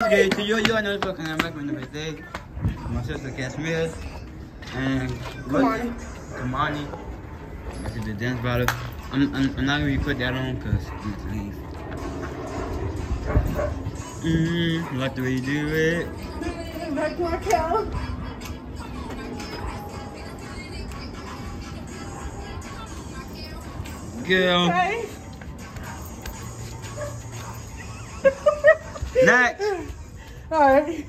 Okay, to you, you are not fucking I'm back on the birthday. My sister Kashmir and Kamani. Kamani. This is the dance battle. I'm, I'm, I'm not gonna put that on because it's leave. Mmm, like the way you do it. Back to our cow. Girl. Okay. Next. All right.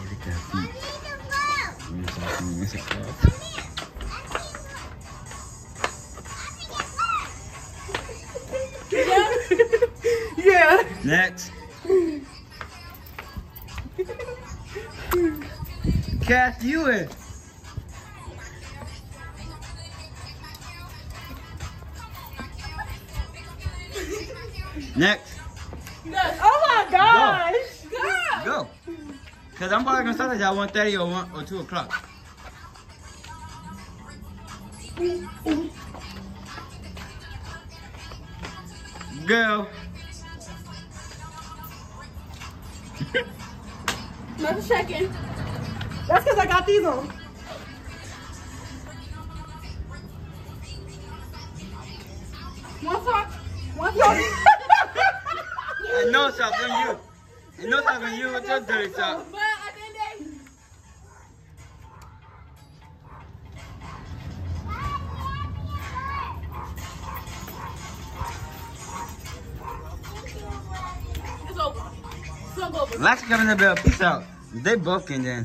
Look at that feet. Let me talk Next. Oh my gosh. Go. Go. Cause I'm probably gonna start at y'all 1.30 or 1 or 2 o'clock. Girl. Another second. That's because I got these on. One sock. Know something you. I know something you with your dirty sock. But at the end of the day, it's. It's gonna go over. Lex coming to bell. Peace out. They both can dance.